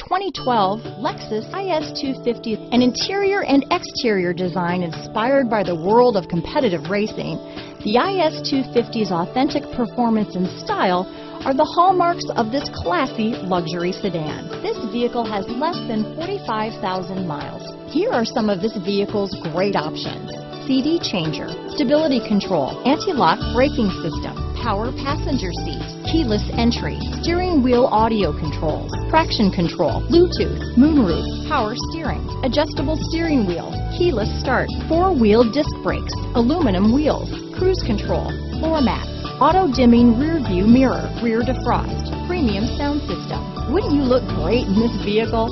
2012 Lexus IS250, an interior and exterior design inspired by the world of competitive racing, the IS250's authentic performance and style are the hallmarks of this classy luxury sedan. This vehicle has less than 45,000 miles. Here are some of this vehicle's great options. CD changer, stability control, anti-lock braking system, power passenger seat, keyless entry, steering wheel audio controls, traction control, Bluetooth, moonroof, power steering, adjustable steering wheel, keyless start, four-wheel disc brakes, aluminum wheels, cruise control, floor mats, auto dimming rear view mirror, rear defrost, premium sound system. Wouldn't you look great in this vehicle?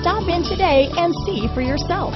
Stop in today and see for yourself.